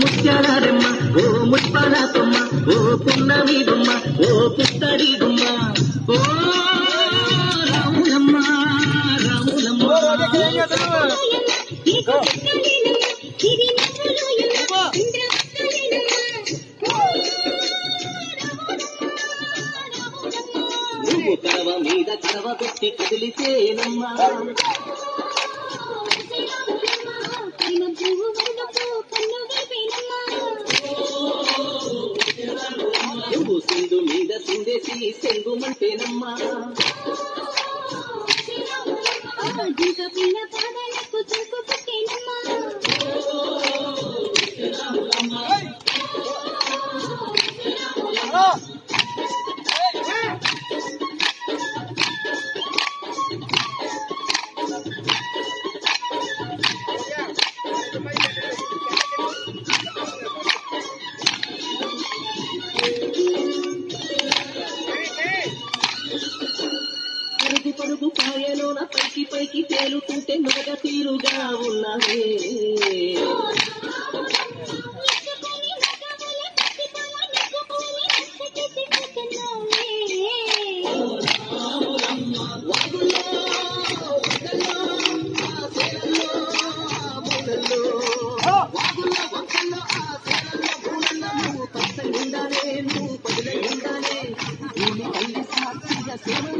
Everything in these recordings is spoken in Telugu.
ముత్యాలమ్మ ఓ ముత్పాల కొమ్మ ఓ పున్నమి బొమ్మ ఓ పుత్తడి గుమ్మ ఓ రాములమ్మ రాములమ్మ నువ్వు మీద కరవ పెట్టి కదిలితేనమ్మా. సిందేసి సెంగుమంటేనమ్మా అడుగు పరుగు పాయలోన పైకి పైకి తేలుతుంటే మగ తీరుగా ఉన్నవే Thank you.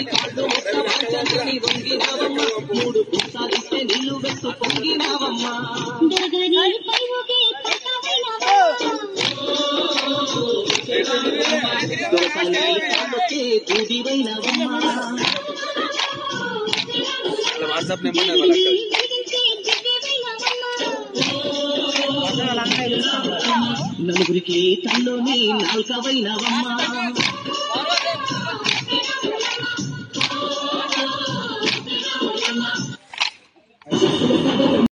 కోసమని కాళ్ళు మొక్క వంగినావమ్మ మూడు పుస్తాలిస్తే నీళ్ళు పొంగినావమ్మ వాట్సాప్ నెంబర్ నలుగురికి తల్లోని నాల్కవైనవమ్మా.